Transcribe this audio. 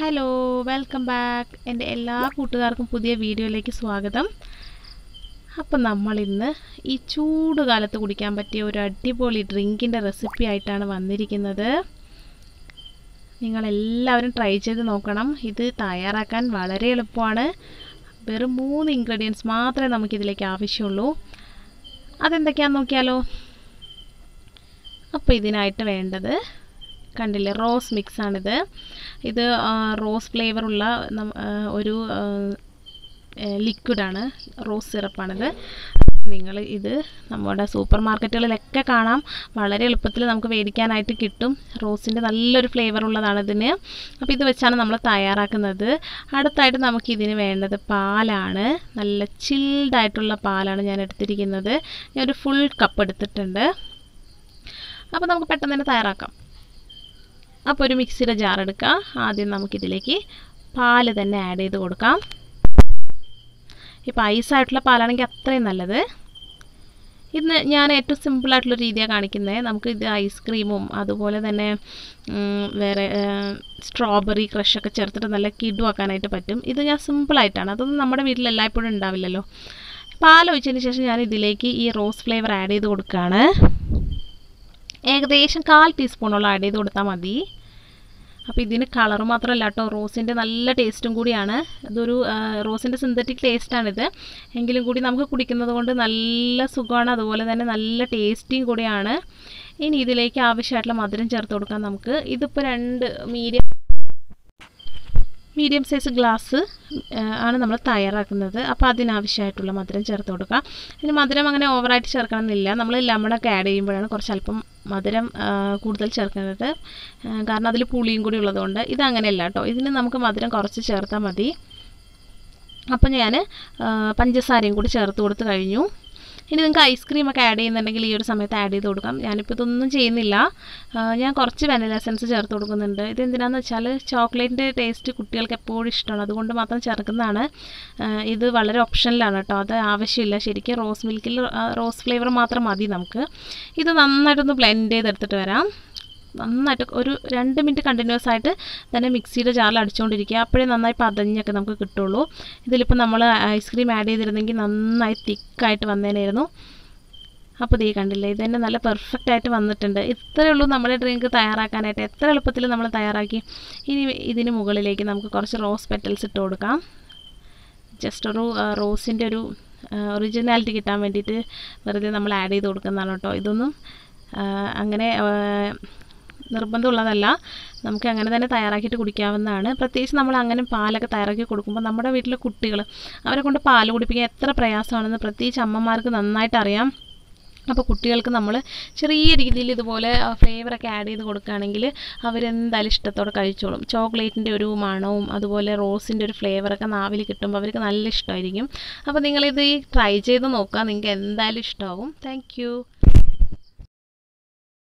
Hello welcome back എന്റെ എല്ലാ കൂട്ടുകാർക്കും പുതിയ വീഡിയോയിലേക്ക് സ്വാഗതം. അപ്പം നമ്മളിന്ന് ഈ ചൂട് കാലത്ത് കുടിക്കാൻ പറ്റിയ ഒരു അടിപൊളി ഡ്രിങ്കിന്റെ റെസിപ്പി ആയിട്ടാണ് വന്നിരിക്കുന്നത്. നിങ്ങളെല്ലാവരും ട്രൈ ചെയ്ത് നോക്കണം. ഇത് തയ്യാറാക്കാൻ വളരെ എളുപ്പമാണ്. വെറും മൂന്ന് ഇൻഗ്രീഡിയൻസ് മാത്രമേ നമുക്കിതിലേക്ക് ആവശ്യമുള്ളൂ. അതെന്തൊക്കെയാണെന്ന് നോക്കിയാലോ. അപ്പോൾ ഇതിനായിട്ട് വേണ്ടത് കണ്ടില്ലേ? റോസ് മിക്സ് ആണിത് ഇത് റോസ് ഫ്ലേവറുള്ള ഒരു ലിക്വിഡാണ്. റോസ് സിറപ്പാണിത്. നിങ്ങൾ ഇത് നമ്മുടെ സൂപ്പർ മാർക്കറ്റുകളിലൊക്കെ കാണാം. വളരെ എളുപ്പത്തിൽ നമുക്ക് മേടിക്കാനായിട്ട് കിട്ടും. റോസിന്റെ നല്ലൊരു ഫ്ലേവർ ഉള്ളതാണ് ഇതിന് അപ്പോൾ ഇത് വെച്ചാണ് നമ്മൾ തയ്യാറാക്കുന്നത്. അടുത്തായിട്ട് നമുക്ക് ഇതിന് വേണ്ടത് പാലാണ്. നല്ല ചിൽഡായിട്ടുള്ള പാലാണ് ഞാൻ എടുത്തിരിക്കുന്നത്. ഞാനൊരു ഫുൾ കപ്പ് എടുത്തിട്ടുണ്ട്. അപ്പോൾ നമുക്ക് പെട്ടെന്ന് തന്നെ തയ്യാറാക്കാം. അപ്പോൾ ഒരു മിക്സിയുടെ ജാർ എടുക്കാം ആദ്യം നമുക്കിതിലേക്ക് പാൽ തന്നെ ആഡ് ചെയ്ത് കൊടുക്കാം. ഇപ്പോൾ ഐസായിട്ടുള്ള പാലാണെങ്കിൽ അത്രയും നല്ലത്. ഇന്ന് ഞാൻ ഏറ്റവും സിമ്പിളായിട്ടുള്ള രീതിയാണ് കാണിക്കുന്നത് നമുക്ക് ഇത് ഐസ്ക്രീമും അതുപോലെ തന്നെ വേറെ സ്ട്രോബെറി ക്രഷൊക്കെ ചേർത്തിട്ട് നല്ല കിടുവാക്കാനായിട്ട് പറ്റും. ഇത് ഞാൻ സിമ്പിളായിട്ടാണ് അതൊന്നും നമ്മുടെ വീട്ടിൽ എല്ലായ്പ്പോഴും ഉണ്ടാവില്ലല്ലോ. പാൽ ഒഴിച്ചതിന് ശേഷം ഞാൻ ഇതിലേക്ക് ഈ റോസ് ഫ്ലേവർ ആഡ് ചെയ്ത് കൊടുക്കുകയാണ്. ഏകദേശം കാൽ ടീസ്പൂണോളം ആഡ് ചെയ്ത് കൊടുത്താൽ മതി. അപ്പോൾ ഇതിന് കളർ മാത്രമല്ല കേട്ടോ റോസിന്റെ നല്ല ടേസ്റ്റും കൂടിയാണ്. ഇതൊരു റോസിന്റെ സിന്തറ്റിക് ടേസ്റ്റാണിത് എങ്കിലും കൂടി നമുക്ക് കുടിക്കുന്നത് കൊണ്ട് നല്ല സുഖമാണ്. അതുപോലെ തന്നെ നല്ല ടേസ്റ്റിയും കൂടിയാണ്. ഇനി ഇതിലേക്ക് ആവശ്യമായിട്ടുള്ള മധുരം ചേർത്ത് കൊടുക്കാം നമുക്ക്. ഇതിപ്പോൾ രണ്ട് മീഡിയം മീഡിയം സൈസ് ഗ്ലാസ് ആണ് നമ്മൾ തയ്യാറാക്കുന്നത്. അപ്പോൾ അതിനാവശ്യമായിട്ടുള്ള മധുരം ചേർത്ത് കൊടുക്കുക. ഇനി മധുരം അങ്ങനെ ഓവറായിട്ട് ചേർക്കണമെന്നില്ല. നമ്മൾ ലെമണൊക്കെ ആഡ് ചെയ്യുമ്പോഴാണ് കുറച്ച് അല്പം മധുരം കൂടുതൽ ചേർക്കുന്നത്. കാരണം അതിൽ പുളിയും കൂടി ഉള്ളതുകൊണ്ട് ഇത് അങ്ങനെയല്ല കേട്ടോ. ഇതിന് നമുക്ക് മധുരം കുറച്ച് ചേർത്താൽ മതി. അപ്പോൾ ഞാൻ പഞ്ചസാരയും കൂടി ചേർത്ത് കൊടുത്ത് കഴിഞ്ഞു. ഇനി നിങ്ങൾക്ക് ഐസ്ക്രീമൊക്കെ ആഡ് ചെയ്യുന്നുണ്ടെങ്കിൽ ഈ ഒരു സമയത്ത് ആഡ് ചെയ്ത് കൊടുക്കാം. ഞാനിപ്പോൾ ഇതൊന്നും ചെയ്യുന്നില്ല. ഞാൻ കുറച്ച് വെനില എസൻസ് ചേർത്ത് കൊടുക്കുന്നുണ്ട്. ഇത് എന്തിനാന്ന് വെച്ചാൽ ചോക്ലേറ്റിന്റെ ടേസ്റ്റ് കുട്ടികൾക്ക് എപ്പോഴും ഇഷ്ടമാണ്. അതുകൊണ്ട് മാത്രം ചേർക്കുന്നതാണ്. ഇത് വളരെ ഓപ്ഷനിലാണ് കേട്ടോ അത് ആവശ്യമില്ല. ശരിക്കും റോസ് മിൽക്കിൽ റോസ് ഫ്ലേവർ മാത്രം മതി നമുക്ക്. ഇത് നന്നായിട്ടൊന്ന് ബ്ലെൻഡ് ചെയ്തെടുത്തിട്ട് വരാം. നന്നായിട്ട് ഒരു രണ്ട് മിനിറ്റ് കണ്ടിന്യൂസ് ആയിട്ട് തന്നെ മിക്സിയുടെ ജാറിൽ അടിച്ചുകൊണ്ടിരിക്കുക. അപ്പോഴേ നന്നായി പതഞ്ഞൊക്കെ നമുക്ക് കിട്ടുള്ളൂ. ഇതിലിപ്പോൾ നമ്മൾ ഐസ്ക്രീം ആഡ് ചെയ്തിരുന്നെങ്കിൽ നന്നായി തിക്കായിട്ട് വന്നേനായിരുന്നു. അപ്പോൾ ദേ കണ്ടില്ലേ ഇത് തന്നെ നല്ല പെർഫെക്റ്റ് ആയിട്ട് വന്നിട്ടുണ്ട്. ഇത്രയേ ഉള്ളൂ നമ്മുടെ ഡ്രിങ്ക് തയ്യാറാക്കാനായിട്ട്. എത്ര എളുപ്പത്തിൽ നമ്മൾ തയ്യാറാക്കി? ഇനി ഇതിന് മുകളിലേക്ക് നമുക്ക് കുറച്ച് റോസ് പെറ്റൽസ് ഇട്ട് കൊടുക്കാം. ജസ്റ്റ് ഒരു റോസിന്റെ ഒരു ഒറിജിനാലിറ്റി കിട്ടാൻ വേണ്ടിയിട്ട് വെറുതെ നമ്മൾ ആഡ് ചെയ്ത് കൊടുക്കുന്നതാണ് കേട്ടോ ഇതൊന്നും. അങ്ങനെ നിർബന്ധമുള്ളതല്ല. നമുക്ക് അങ്ങനെ തന്നെ തയ്യാറാക്കിയിട്ട് കുടിക്കാവുന്നതാണ്. പ്രത്യേകിച്ച് നമ്മൾ അങ്ങനെ പാലൊക്കെ തയ്യാറാക്കി കൊടുക്കുമ്പോൾ നമ്മുടെ വീട്ടിലെ കുട്ടികൾ അവരെ കൊണ്ട് പാൽ കുടിപ്പിക്കാൻ എത്ര പ്രയാസമാണെന്ന് പ്രത്യേകിച്ച് അമ്മമാർക്ക് നന്നായിട്ട് അറിയാം. അപ്പോൾ കുട്ടികൾക്ക് നമ്മൾ ചെറിയ രീതിയിൽ ഇതുപോലെ ഫ്ലേവറൊക്കെ ആഡ് ചെയ്ത് കൊടുക്കുകയാണെങ്കിൽ അവരെന്തായാലും ഇഷ്ടത്തോടെ കഴിച്ചോളും. ചോക്ലേറ്റിന്റെ ഒരു മണവും അതുപോലെ റോസിന്റെ ഒരു ഫ്ലേവറൊക്കെ നാവിൽ കിട്ടുമ്പോൾ അവർക്ക് നല്ല ഇഷ്ടമായിരിക്കും. അപ്പോൾ നിങ്ങളിത് ട്രൈ ചെയ്ത് നോക്കുക. നിങ്ങൾക്ക് എന്തായാലും ഇഷ്ടമാവും. താങ്ക്